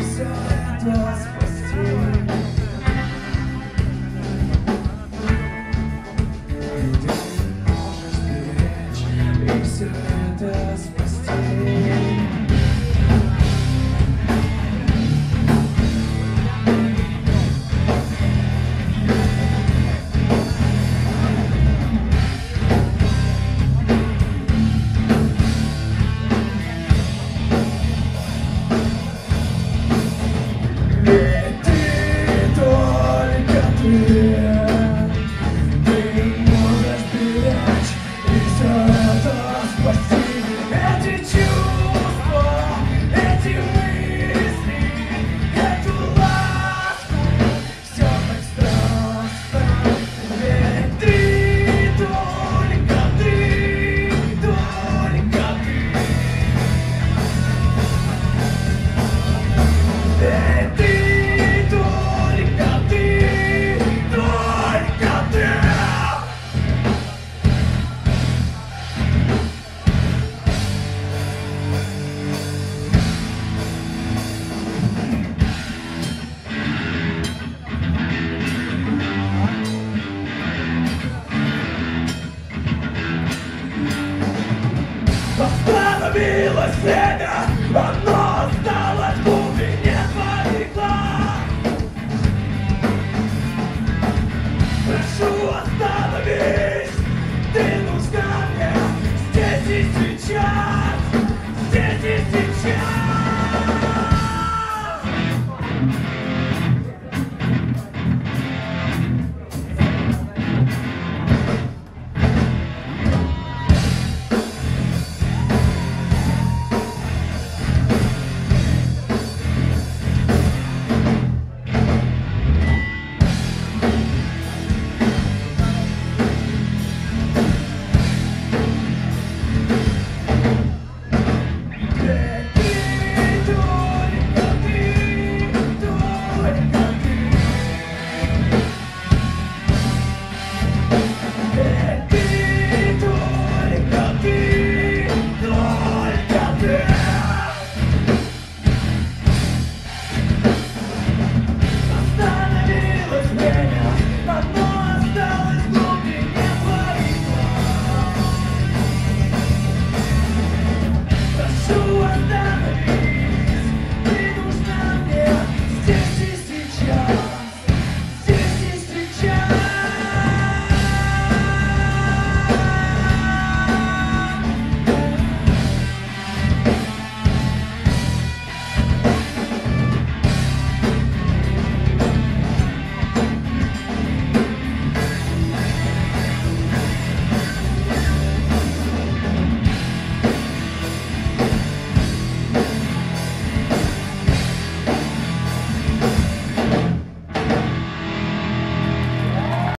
все это спасти. Ты можешь беречь и все это спасти. Это enemy was in